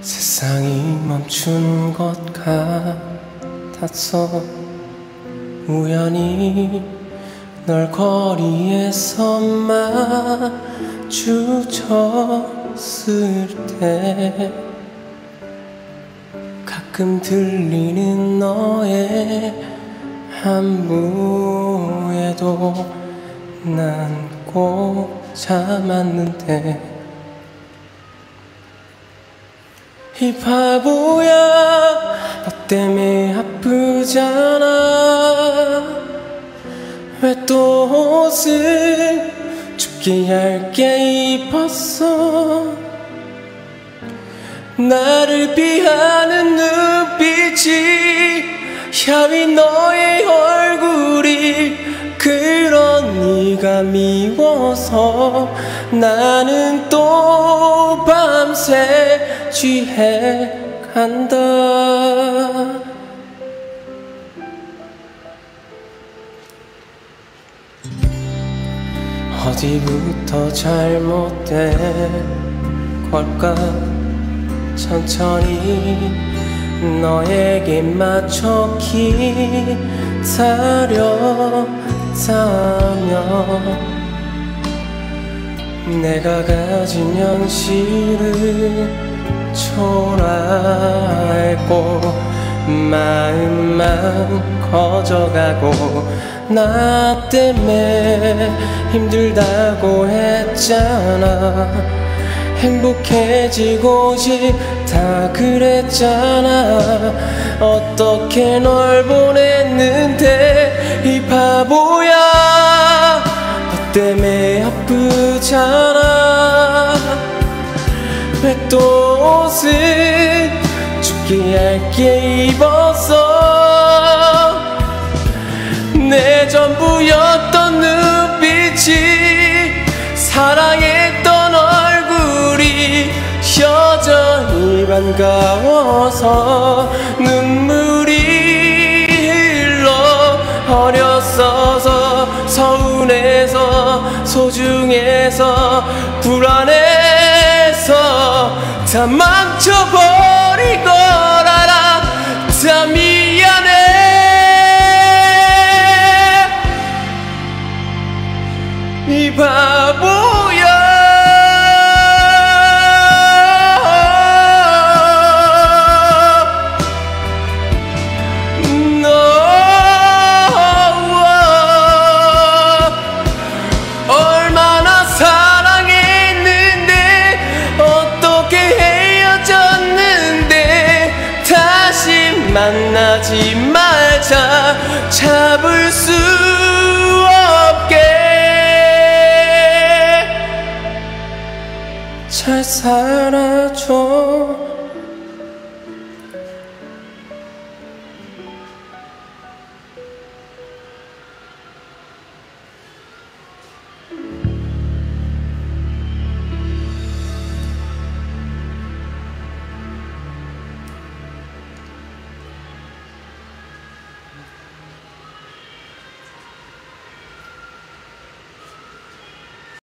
세상이 멈춘 것 같았어 우연히 널 거리에서 마주쳤을 때 가끔 들리는 너의 안부에도 난 꼭 참았는데 이 바보야 너 때문에 아프잖아. 왜 또 옷을 춥게 얇게 입었어? 나를 피하는 눈빛이 향이 너의 얼굴 미워서 나는 또 밤새 취해 간다. 어디부터 잘못된 걸까? 천천히 너에게 맞춰 기다 렸다면 내가 가진 현실을 초라했고 마음만 커져가고 나 때문에 힘들다고 했잖아 행복해지고 싶다 그랬잖아. 어떻게 널 보냈는데 이 바보야. 너 때문에 아프잖아. 왜 또 옷을 춥게 얇게 입었어. 내 전부였던 눈빛이 사랑했 반가워서 눈물이 흘러 어렸어서 서운해서 소중해서 불안해서 다 망쳐버린 걸 알아. 다미 만나지 말자. 잡을 수 없게. 잘 살아줘